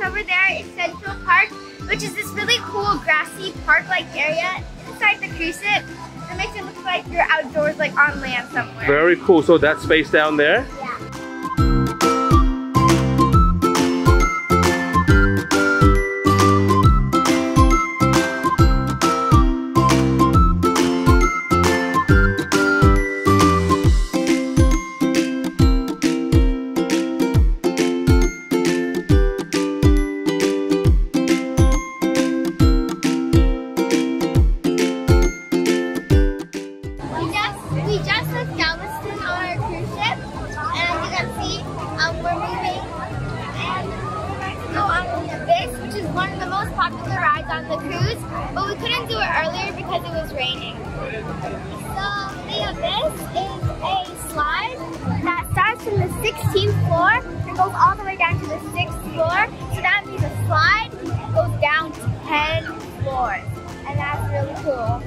over there is Central Park, which is this really cool grassy park-like area inside the Crescent. It makes it look like you're outdoors, like on land somewhere. Very cool. So that space down there? One of the most popular rides on the cruise, but we couldn't do it earlier because it was raining. So the Abyss is a slide that starts from the 16th floor and goes all the way down to the 6th floor. So that means the slide goes down 10 floors, and that's really cool.